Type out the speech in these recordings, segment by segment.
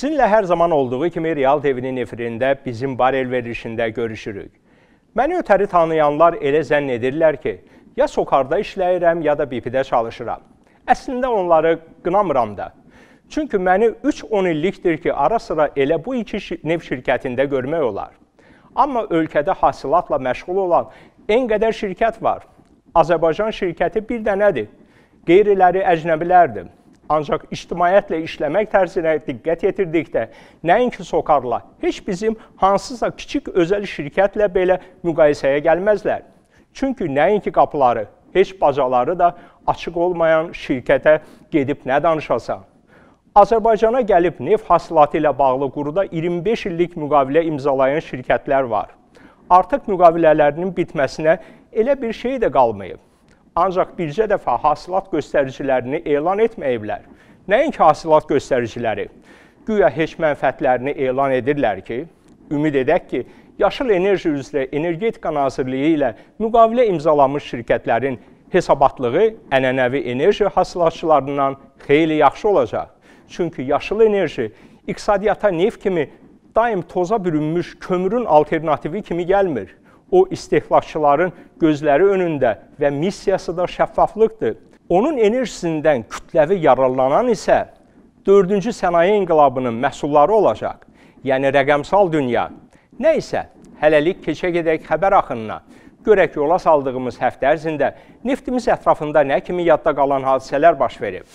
Sizinlə hər zaman olduğu kimi Real TV-nin efirində bizim barel verilişində görüşürük. Məni ötəri tanıyanlar elə zənn edirlər ki, ya Sokarda işləyirəm, ya da BP-də çalışıram. Əslində onları qınamıram da. Çünki məni 3-10 illikdir ki, ara sıra elə bu iki neft şirkətində görmək olar. Amma ölkədə hasilatla məşğul olan en qədər şirkət var. Azərbaycan şirkəti bir dənədir. Qeyriləri əcnəbilərdir. Ancaq ictimaiyyətlə işləmək tərzinə diqqət yetirdikdə, nəinki sokarla, heç bizim hansısa kiçik özəl şirkətlə belə müqayisəyə gəlməzlər. Çünki nəinki qapıları, heç bacaları da açıq olmayan şirkətə gedib nə danışasan. Azərbaycana gəlib neft hasilatı ilə bağlı quruda 25 illik müqavilə imzalayan şirkətlər var. Artıq müqavilələrinin bitməsinə elə bir şey də qalmayıb. Ancaq bircə dəfə hasilat göstəricilərini elan etməyiblər. Nəinki hasilat göstəriciləri, güya heç mənfəətlərini elan edirlər ki, ümid edək ki, Yaşıl Enerji üzrə Energetika Nazirliyi ilə müqavilə imzalanmış şirkətlərin hesabatlığı ənənəvi enerji hasilatçılarından xeyli yaxşı olacaq. Çünki yaşıl enerji iqtisadiyyata neft kimi daim toza bürünmüş kömürün alternativi kimi gəlmir o istehlakçıların gözləri önündə və missiyası da şəffaflıqdır. Onun enerjisindən kütləvi yararlanan isə 4-cü sənaye inqilabının məhsulları olacaq. Yəni rəqəmsal dünya. Nə isə hələlik keçə gedək xəbər axınına. Görək yola saldığımız həftə ərzində neftimiz ətrafında nə kimi yadda qalan hadisələr baş verib.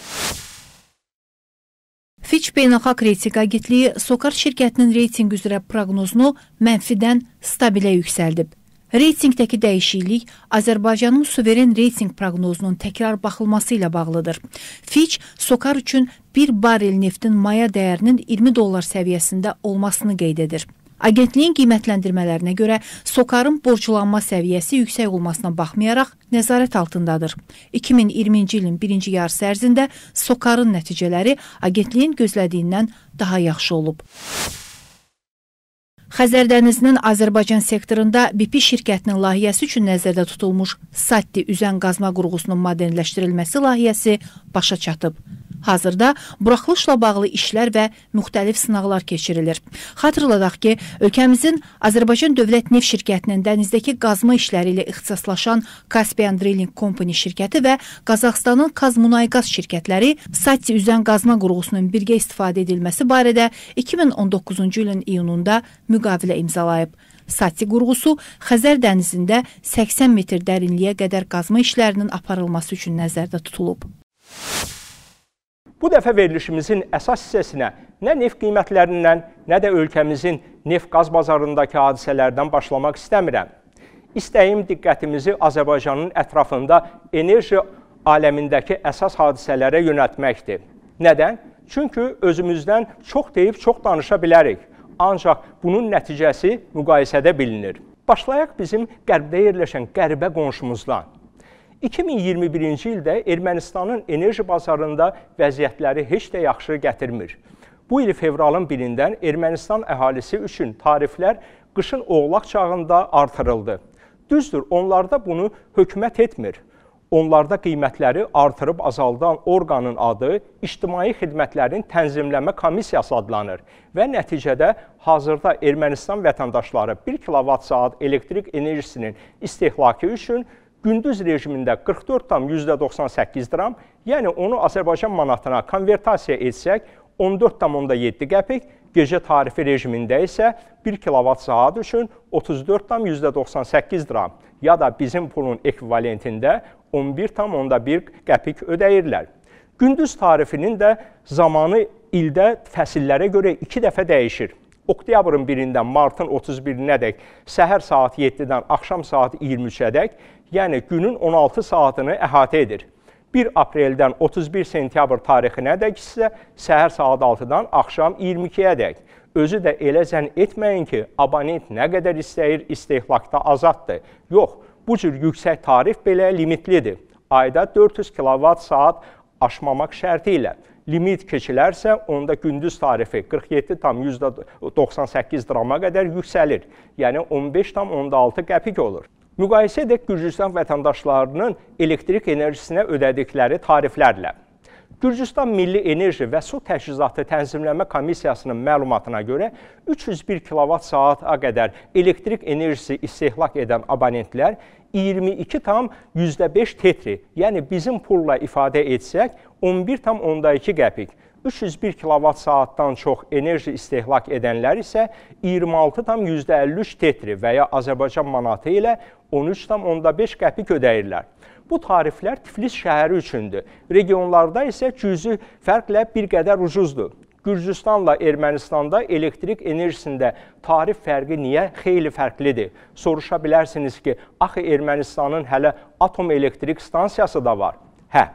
Fitch Beynəlxalq Reytinq Agentliyi Sokar şirkətinin reytinq üzrə proqnozunu mənfidən stabilə yüksəldib. Reytinqdəki dəyişiklik Azərbaycanın suveren reytinq proqnozunun təkrar baxılması ilə bağlıdır. Fitch Sokar üçün 1 barel neftin maya dəyərinin 20 dollar səviyyəsində olmasını qeyd edir. Agentliyin qiymətləndirmələrinə görə Sokarın borclanma səviyyəsi yüksək olmasına baxmayaraq nəzarət altındadır. 2020-ci ilin birinci yarısı ərzində Sokarın nəticələri agentliyin gözlədiyindən daha yaxşı olub. Xəzər dənizinin Azərbaycan sektorunda BP şirkətinin layihəsi üçün nəzərdə tutulmuş Satti üzən qazma qurğusunun modernləşdirilməsi layihəsi başa çatıb. Hazırda buraxılışla bağlı işlər və müxtəlif sınaqlar keçirilir. Xatırladaq ki, ölkəmizin Azərbaycan Dövlət Neft Şirkətinin dənizdəki qazma işləri ilə ixtisaslaşan Caspian Drilling Company şirkəti və Qazaxstanın Kazmunayqaz şirkətləri Sati üzən qazma qurğusunun birgə istifadə edilməsi barədə 2019-cu ilin iyununda müqavilə imzalayıb. Sati qurğusu Xəzər dənizində 80 metr dərinliyə qədər qazma işlərinin aparılması üçün nəzərdə tutulub. Bu dəfə verilişimizin əsas hissəsinə nə neft qiymətlərindən, nə də ölkəmizin neft-qaz bazarındakı hadisələrdən başlamaq istəmirəm. İstəyim diqqətimizi Azərbaycanın ətrafında enerji aləmindəki əsas hadisələrə yönəltməkdir. Nədən? Çünki özümüzdən çox deyib çox danışa bilərik. Ancaq bunun nəticəsi müqayisədə bilinir. Başlayaq bizim qərbdə yerləşən qəribə qonşumuzdan. 2021-ci ildə Ermənistanın enerji bazarında vəziyyətləri heç də yaxşı gətirmir. Bu il fevralın 1-dən Ermənistan əhalisi üçün tariflər qışın oğlaq çağında artırıldı. Düzdür, onlarda bunu hökumət etmir. Onlarda qiymətləri artırıb azaldan orqanın adı İctimai Xidmətlərin Tənzimləmə Komissiyası adlanır və nəticədə hazırda Ermənistan vətəndaşları 1 kilovat-saat elektrik enerjisinin istehlakı üçün gündüz rejimində 44,98 dram, yəni onu Azərbaycan manatına konvertasiya etsək 14,7 qəpik, gecə tarifi rejimində isə 1 kilovat saat üçün 34,98 dram ya da bizim pulun ekvivalentində 11,1 qəpik ödəyirlər. Gündüz tarifinin də zamanı ildə fəsillərə görə 2 dəfə dəyişir. Oktyabrın 1-dən martın 31-nədək səhər saat 7-dən axşam saat 23-ədək, yəni günün 16 saatını əhatə edir. 1 apreldən 31 sentyabr tarixinədək isə səhər saat 6-dan axşam 22-yədək. Özü də elə zənn etməyin ki, abonent nə qədər istəyir istehlakda azaddır. Yox, bu cür yüksək tarif belə limitlidir. Ayda 400 kilovat saat aşmamaq şərti ilə limit keçilərsə, onda gündüz tarifi 47,98 drama qədər yüksəlir. Yəni 15,6 qəpik olur. Müqayisə edək Gürcüstan vətəndaşlarının elektrik enerjisinə ödədikləri tariflərlə. Gürcüstan Milli Enerji və Su Təchizatı Tənzimləmə Komissiyasının məlumatına görə 301 kilovat-saata qədər elektrik enerjisi istehlak edən abonentlər 22,5 tetri, yəni bizim pulla ifadə etsək 11,2 qəpik 301 kilovat-saatdan çox enerji istehlak edənlər isə 26,53 tetri və ya Azərbaycan manatı ilə 13,5 qəpik ödəyirlər. Bu tariflər Tiflis şəhəri üçündür. Regionlarda isə cüzi fərqlə bir qədər ucuzdur. Gürcüstanla Ermənistanda elektrik enerjisində tarif fərqi niyə xeyli fərqlidir? Soruşa bilərsiniz ki, axı Ermənistanın hələ atom elektrik stansiyası da var. Hə,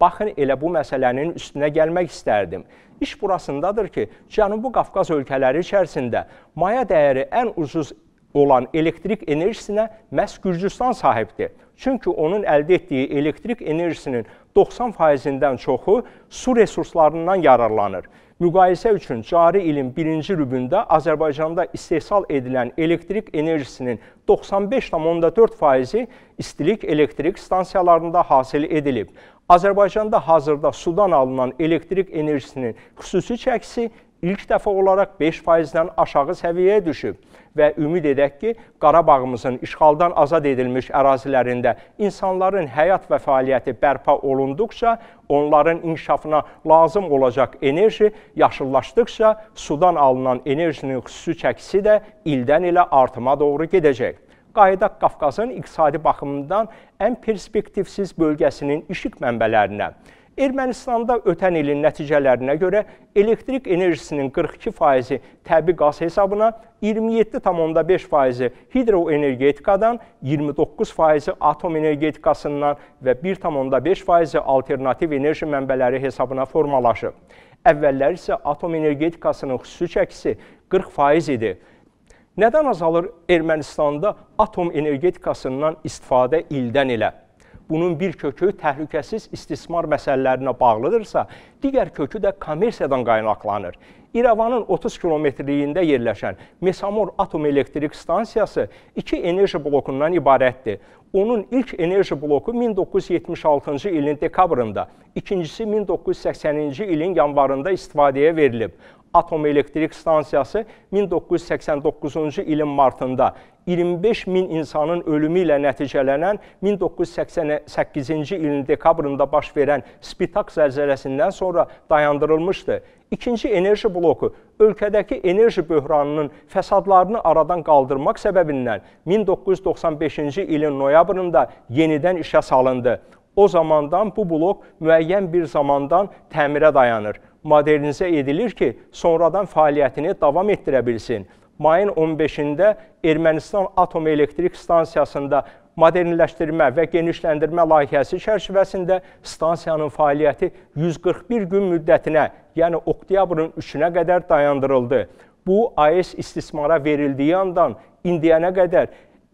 Baxın, elə bu məsələnin üstünə gəlmək istərdim. İş burasındadır ki, Cənubi Qafqaz ölkələri içərisində maya dəyəri ən ucuz olan elektrik enerjisinə məhz Gürcüstan sahibdir. Çünki onun əldə etdiyi elektrik enerjisinin 90%-dən çoxu su resurslarından yararlanır. Müqayisə üçün cari ilin birinci rübündə Azərbaycanda istehsal edilən elektrik enerjisinin 95,4%-i istilik elektrik stansiyalarında hasil edilib. Azərbaycanda hazırda sudan alınan elektrik enerjisinin xüsusi çəkisi ilk dəfə olaraq 5%-dən aşağı səviyyəyə düşüb və ümid edək ki, Qarabağımızın işğaldan azad edilmiş ərazilərində insanların həyat və fəaliyyəti bərpa olunduqca, onların inkişafına lazım olacaq enerji yaşıllaşdıqca sudan alınan enerjinin xüsusi çəkisi də ildən ilə artıma doğru gedəcək qayıdaq Qafqazın iqtisadi baxımından ən perspektivsiz bölgəsinin işıq mənbələrinə. Ermənistanda ötən ilin nəticələrinə görə elektrik enerjisinin 42%-i təbii qaz hesabına, 27,5%-i hidroenergetikadan, 29%-i atom energetikasından və 1,5%-i alternativ enerji mənbələri hesabına formalaşıb. Əvvəllər isə atom energetikasının xüsusi çəkisi 40% idi. Nədən azalır Ermənistanda atom energetikasından istifadə ildən ilə? Bunun bir kökü təhlükəsiz istismar məsələlərinə bağlıdırsa, digər kökü də kommersiyadan qaynaqlanır. İrəvanın 30 kilometrliyində yerləşən Mesamor atom elektrik stansiyası iki enerji blokundan ibarətdir. Onun ilk enerji bloku 1976-cı ilin dekabrında, ikincisi 1980-ci ilin yanvarında istifadəyə verilib atom elektrik stansiyası 1989-cu ilin martında 25 min insanın ölümü ilə nəticələnən 1988-ci ilin dekabrında baş verən Spitak zəlzələsindən sonra dayandırılmışdı. İkinci enerji bloku ölkədəki enerji böhranının fəsadlarını aradan qaldırmaq səbəbindən 1995-ci ilin noyabrında yenidən işə salındı. O zamandan bu blok müəyyən bir zamandan təmirə dayanır modernizə edilir ki, sonradan fəaliyyətini davam etdirə bilsin. Mayın 15-də Ermənistan Atom Elektrik Stansiyasında modernləşdirmə və genişləndirmə layihəsi çərçivəsində stansiyanın fəaliyyəti 141 gün müddətinə, yəni oktyabrın 3-nə qədər dayandırıldı. Bu, AES istismara verildiyi andan indiyənə qədər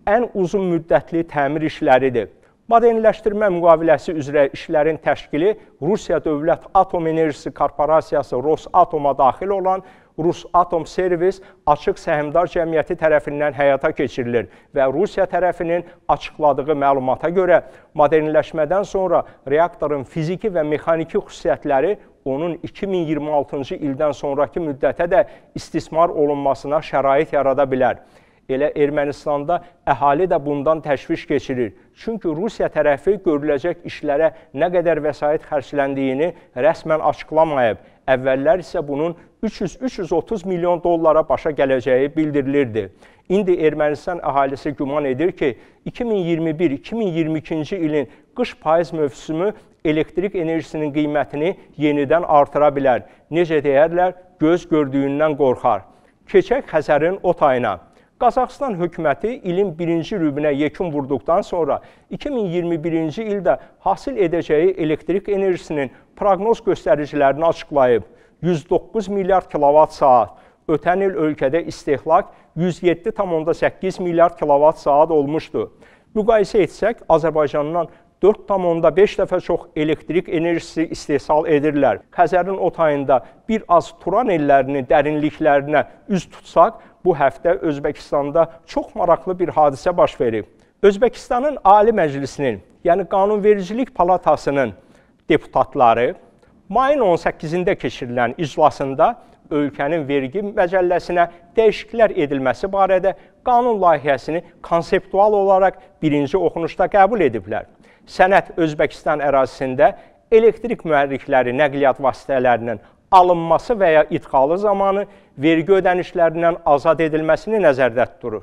ən uzun müddətli təmir işləridir. Modernləşdirmə müqaviləsi üzrə işlərin təşkili Rusiya Dövlət Atom Enerjisi Korporasiyası Rosatoma daxil olan Rus Atom Servis Açıq Səhmdar Cəmiyyəti tərəfindən həyata keçirilir və Rusiya tərəfinin açıqladığı məlumata görə modernləşmədən sonra reaktorun fiziki və mexaniki xüsusiyyətləri onun 2026-cı ildən sonrakı müddətə də istismar olunmasına şərait yarada bilər. Elə Ermənistanda əhali də bundan təşviş keçirir. Çünki Rusiya tərəfi görüləcək işlərə nə qədər vəsait xərcləndiyini rəsmən açıqlamayıb. Əvvəllər isə bunun 300-330 milyon dollara başa gələcəyi bildirilirdi. İndi Ermənistan əhalisi güman edir ki, 2021-2022-ci ilin qış payız mövsümü elektrik enerjisinin qiymətini yenidən artıra bilər. Necə deyərlər, göz gördüyündən qorxar. Keçək Xəzərin o tayına. Qazaxıstan hökuməti ilin birinci rübünə yekun vurduqdan sonra 2021-ci ildə hasil edəcəyi elektrik enerjisinin proqnoz göstəricilərini açıqlayıb. 109 milyard kilovat saat. Ötən il ölkədə istehlak 107,8 milyard kilovat saat olmuşdu. Müqayisə etsək, Azərbaycandan 4,5 dəfə çox elektrik enerjisi istehsal edirlər. Xəzərin o tayında bir az Turan ellərinin dərinliklərinə üz tutsaq, bu həftə Özbəkistanda çox maraqlı bir hadisə baş verib. Özbəkistanın Ali Məclisinin, yəni Qanunvericilik Palatasının deputatları mayın 18-də keçirilən iclasında ölkənin vergi məcəlləsinə dəyişikliklər edilməsi barədə qanun layihəsini konseptual olaraq birinci oxunuşda qəbul ediblər. Sənəd Özbəkistan ərazisində elektrik mühərrikləri nəqliyyat vasitələrinin alınması və ya idxalı zamanı vergi ödənişlərindən azad edilməsini nəzərdə tuturur.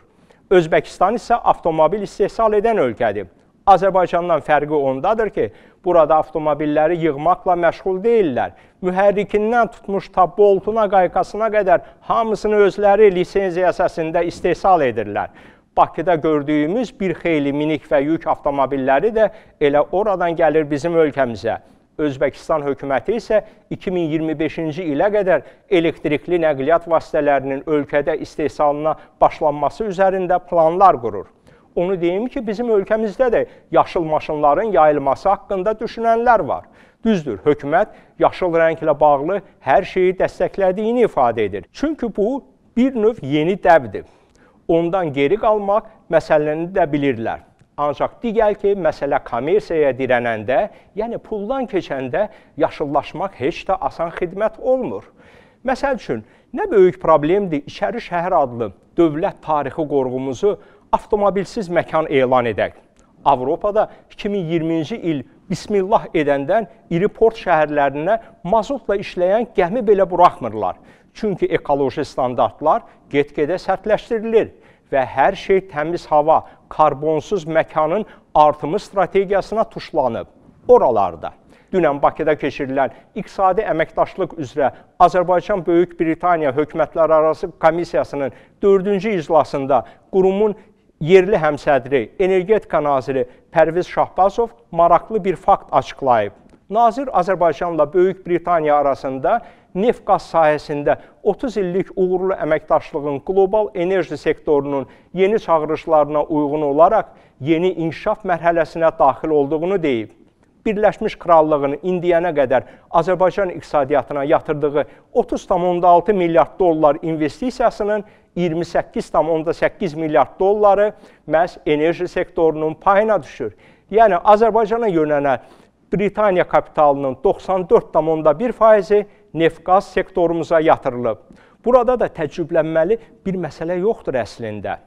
Özbəkistan isə avtomobil istehsal edən ölkədir. Azərbaycandan fərqi ondadır ki, burada avtomobilləri yığmaqla məşğul deyirlər. Mühərrikindən tutmuş ta boltuna, qaykasına qədər hamısını özləri lisenziya əsasında istehsal edirlər. Bakıda gördüyümüz bir xeyli minik və yük avtomobilləri də elə oradan gəlir bizim ölkəmizə. Özbəkistan hökuməti isə 2025-ci ilə qədər elektrikli nəqliyyat vasitələrinin ölkədə istehsalına başlanması üzərində planlar qurur. Onu deyim ki, bizim ölkəmizdə də yaşıl maşınların yayılması haqqında düşünənlər var. Düzdür, hökumət yaşıl rənglə bağlı hər şeyi dəstəklədiyini ifadə edir. Çünki bu bir növ yeni dəbdir. Ondan geri qalmaq məsələni də bilirlər. Ancaq digər ki, məsələ kommersiyaya dirənəndə, yəni puldan keçəndə yaşıllaşmaq heç də asan xidmət olmur. Məsəl üçün, nə böyük problemdir İçəri şəhər adlı dövlət tarixi qorğumuzu avtomobilsiz məkan elan edək. Avropada 2020-ci il bismillah edəndən iri port şəhərlərinə mazotla işləyən gəmi belə buraxmırlar. Çünki ekoloji standartlar get-gedə sərtləşdirilir və hər şey təmiz hava, karbonsuz məkanın artımı strategiyasına tuşlanıb. Oralarda dünən Bakıda keçirilən İqtisadi Əməkdaşlıq üzrə Azərbaycan Böyük Britaniya Hökumətlərarası Komissiyasının 4-cü iclasında qurumun yerli həmsədri, energetika naziri Pərviz Şahbazov maraqlı bir fakt açıqlayıb. Nazir Azərbaycanla Böyük Britaniya arasında neft-qaz sahəsində 30 illik uğurlu əməkdaşlığın qlobal enerji sektorunun yeni çağırışlarına uyğun olaraq yeni inkişaf mərhələsinə daxil olduğunu deyib. Birləşmiş Krallığın indiyənə qədər Azərbaycan iqtisadiyyatına yatırdığı 30,6 milyard dollar investisiyasının 28,8 milyard dolları məhz enerji sektorunun payına düşür. Yəni Azərbaycana yönələn Britaniya kapitalının 94,1 faizi neft-qaz sektorumuza yatırılıb. Burada da təəccüblənməli bir məsələ yoxdur əslində.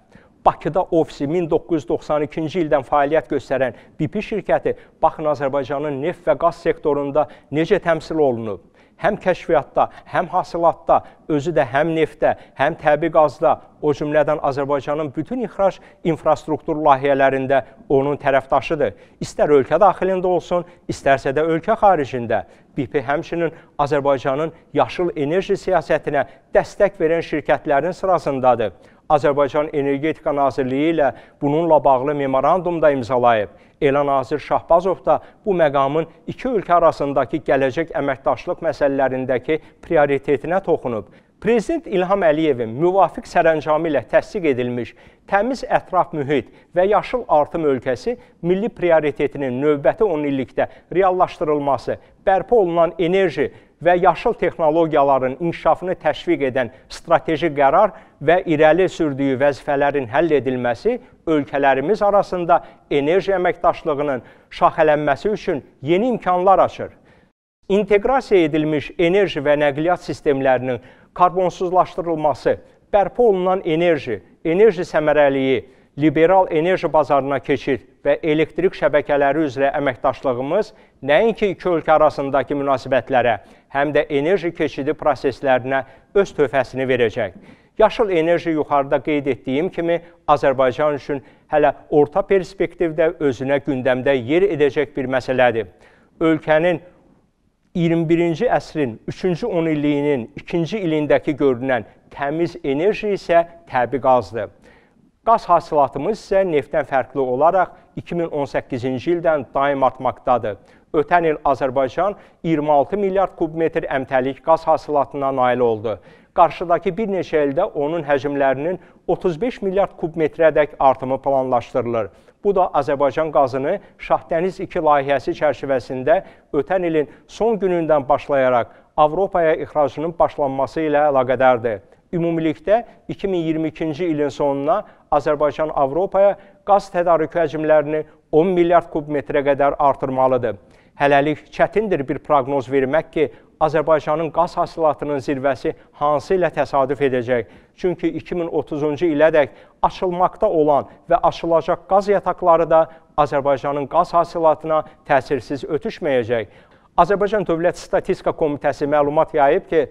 Bakıda ofisi 1992-ci ildən fəaliyyət göstərən BP şirkəti baxın Azərbaycanın neft və qaz sektorunda necə təmsil olunub həm kəşfiyyatda, həm hasilatda, özü də həm neftdə, həm təbii qazda, o cümlədən Azərbaycanın bütün ixrac infrastruktur layihələrində onun tərəfdaşıdır. İstər ölkə daxilində olsun, istərsə də ölkə xaricində. BP həmçinin Azərbaycanın yaşıl enerji siyasətinə dəstək verən şirkətlərin sırasındadır. Azərbaycan Energetika Nazirliyi ilə bununla bağlı memorandum da imzalayıb. Elan Nazir Şahbazov da bu məqamın iki ölkə arasındakı gələcək əməkdaşlıq məsələlərindəki prioritetinə toxunub. Prezident İlham Əliyevin müvafiq sərəncamı ilə təsdiq edilmiş təmiz ətraf mühit və yaşıl artım ölkəsi milli prioritetinin növbəti 10 illikdə reallaşdırılması, bərpa olunan enerji və yaşıl texnologiyaların inkişafını təşviq edən strateji qərar və irəli sürdüyü vəzifələrin həll edilməsi ölkələrimiz arasında enerji əməkdaşlığının şaxələnməsi üçün yeni imkanlar açır. İnteqrasiya edilmiş enerji və nəqliyyat sistemlərinin karbonsuzlaşdırılması, bərpa olunan enerji, enerji səmərəliyi, liberal enerji bazarına keçid və elektrik şəbəkələri üzrə əməkdaşlığımız nəinki iki ölkə arasındakı münasibətlərə, həm də enerji keçidi proseslərinə öz töhfəsini verəcək. Yaşıl enerji yuxarıda qeyd etdiyim kimi Azərbaycan üçün hələ orta perspektivdə özünə gündəmdə yer edəcək bir məsələdir. Ölkənin 21-ci əsrin 3-cü 10 illiyinin 2-ci ilindəki görünən təmiz enerji isə təbii qazdır. Qaz hasilatımız isə neftdən fərqli olaraq 2018-ci ildən daim artmaqdadır. Ötən il Azərbaycan 26 milyard kubmetr əmtəlik qaz hasilatına nail oldu. Qarşıdakı bir neçə ildə onun həcmlərinin 35 milyard kubmetrədək artımı planlaşdırılır. Bu da Azərbaycan qazını Şahdəniz 2 layihəsi çərçivəsində ötən ilin son günündən başlayaraq Avropaya ixracının başlanması ilə əlaqədardır. Ümumilikdə 2022-ci ilin sonuna Azərbaycan Avropaya qaz tədarükü həcmlərini 10 milyard kub metrə qədər artırmalıdır. Hələlik çətindir bir proqnoz vermək ki, Azərbaycanın qaz hasilatının zirvəsi hansı ilə təsadüf edəcək? Çünki 2030-cu ilədək açılmaqda olan və açılacaq qaz yataqları da Azərbaycanın qaz hasilatına təsirsiz ötüşməyəcək. Azərbaycan Dövlət Statistika Komitəsi məlumat yayıb ki,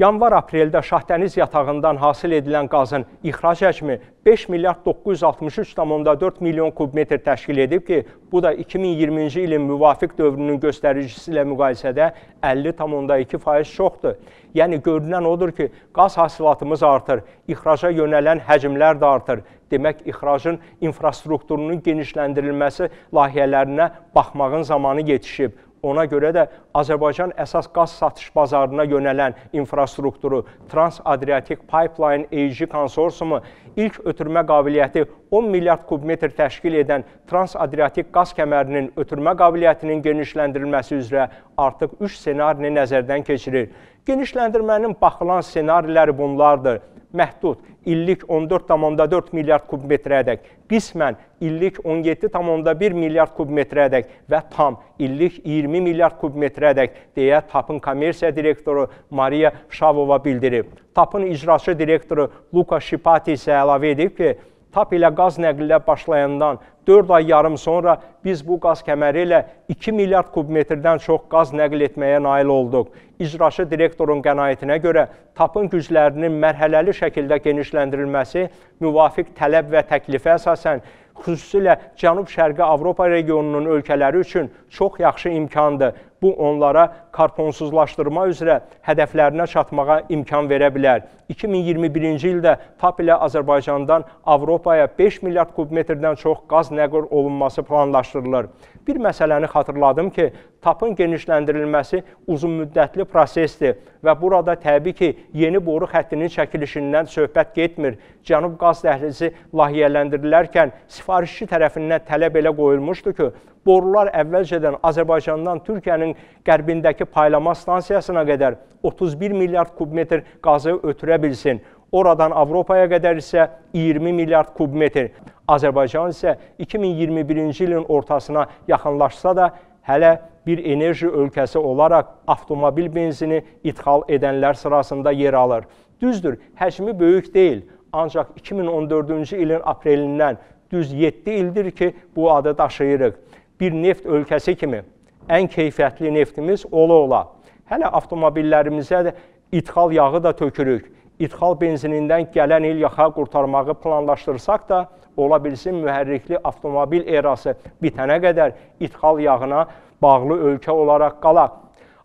Yanvar-apreldə Şahdəniz yatağından hasil edilən qazın ixrac həcmi 5 milyard 963,4 milyon kubmetr təşkil edib ki, bu da 2020-ci ilin müvafiq dövrünün göstəricisi ilə müqayisədə 50,2% çoxdur. Yəni görünən odur ki, qaz hasilatımız artır, ixraca yönələn həcmlər də artır. Demək, ixracın infrastrukturunun genişləndirilməsi layihələrinə baxmağın zamanı yetişib. Ona görə də Azərbaycan əsas qaz satış bazarına yönələn infrastrukturu Trans-Adriatik Pipeline AG konsorsiumu ilk ötürmə qabiliyyəti 10 milyard kubmetr təşkil edən Trans-Adriatik qaz kəmərinin ötürmə qabiliyyətinin genişləndirilməsi üzrə artıq 3 ssenarini nəzərdən keçirir. Genişləndirmənin baxılan ssenariləri bunlardır məhdud illik 14,4 milyard kubmetrədək, qismən illik 17,1 milyard kubmetrədək və tam illik 20 milyard kubmetrədək deyə TAP-ın kommersiya direktoru Maria Şavova bildirib. TAP-ın icraçı direktoru Luka Şipati isə əlavə edib ki, TAP ilə qaz nəqlilə başlayandan 4 ay yarım sonra biz bu qaz kəməri ilə 2 milyard kubmetrdən çox qaz nəql etməyə nail olduq. İcraçı direktorun qənaətinə görə TAP-ın güclərinin mərhələli şəkildə genişləndirilməsi müvafiq tələb və təklifə əsasən xüsusilə Cənub-Şərqi Avropa regionunun ölkələri üçün çox yaxşı imkandır. Bu onlara kartonsuzlaşdırma üzrə hədəflərinə çatmağa imkan verə bilər. 2021-ci ildə TAP ilə Azərbaycandan Avropaya 5 milyard kubmetrdən çox qaz nəql olunması planlaşdırılır. Bir məsələni xatırladım ki, TAP-ın genişləndirilməsi uzunmüddətli prosesdir və burada təbii ki, yeni boru xəttinin çəkilişindən söhbət getmir. Cənub qaz dəhlizi layihələndirilərkən sifarişçi tərəfindən tələb elə qoyulmuşdu ki, borular əvvəlcədən Azərbaycandan Türkiyənin qərbindəki paylama stansiyasına qədər 31 milyard kubmetr qazı ötürə bilsin. Oradan Avropaya qədər isə 20 milyard kubmetr. Azərbaycan isə 2021-ci ilin ortasına yaxınlaşsa da hələ bir enerji ölkəsi olaraq avtomobil benzini ithal edənlər sırasında yer alır. Düzdür, həcmi böyük deyil, ancaq 2014-cü ilin aprelindən düz 7 ildir ki, bu adı daşıyırıq bir neft ölkəsi kimi ən keyfiyyətli neftimiz ola-ola. Hələ avtomobillərimizə də ithal yağı da tökürük. İthal benzinindən gələn il yaxa qurtarmağı planlaşdırsaq da, ola bilsin mühərrikli avtomobil erası bitənə qədər ithal yağına bağlı ölkə olaraq qalaq.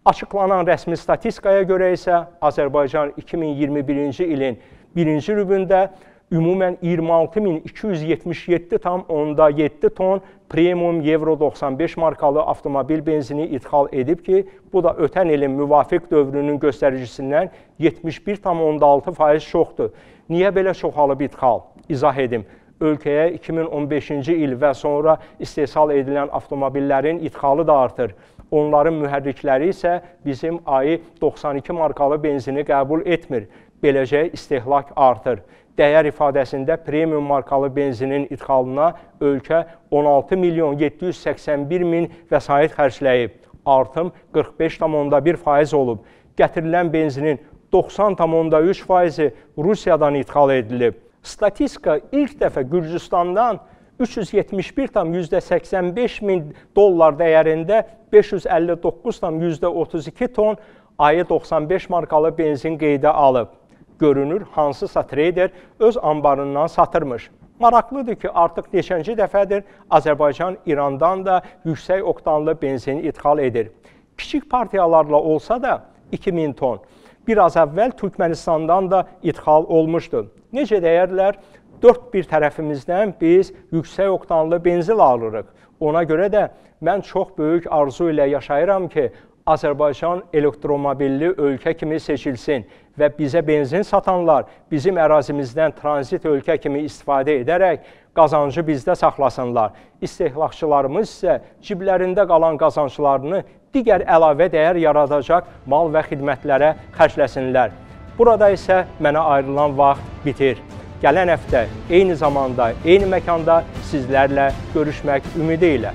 Açıqlanan rəsmi statistikaya görə isə Azərbaycan 2021-ci ilin birinci rübündə ümumən 26277,7 ton premium Euro 95 markalı avtomobil benzini ithal edib ki, bu da ötən ilin müvafiq dövrünün göstəricisindən 71,6% çoxdur. Niyə belə çoxalıb ithal? İzah edim. Ölkəyə 2015-ci il və sonra istehsal edilən avtomobillərin idxalı da artır. Onların mühərrikləri isə bizim ayı 92 markalı benzini qəbul etmir. Beləcə istehlak artır dəyər ifadəsində premium markalı benzinin idxalına ölkə 16 milyon 781 min vəsait xərcləyib. Artım 45,1% olub. Gətirilən benzinin 90,3%-i Rusiyadan idxal edilib. Statistika ilk dəfə Gürcüstandan 371,85 min dollar dəyərində 559,32 ton ayı 95 markalı benzin qeydə alıb görünür hansısa trader öz anbarından satırmış. Maraqlıdır ki, artıq neçənci dəfədir Azərbaycan İrandan da yüksək oktanlı benzin idxal edir. Kiçik partiyalarla olsa da 2000 ton. Biraz əvvəl Türkmenistandan da idxal olmuşdu. Necə deyərlər? Dörd bir tərəfimizdən biz yüksək oktanlı benzin alırıq. Ona görə də mən çox böyük arzu ilə yaşayıram ki, Azərbaycan elektromobilli ölkə kimi seçilsin və bizə benzin satanlar bizim ərazimizdən tranzit ölkə kimi istifadə edərək qazancı bizdə saxlasınlar. İstehlakçılarımız isə ciblərində qalan qazanclarını digər əlavə dəyər yaradacaq mal və xidmətlərə xərcləsinlər. Burada isə mənə ayrılan vaxt bitir. Gələn həftə eyni zamanda, eyni məkanda sizlərlə görüşmək ümidi ilə.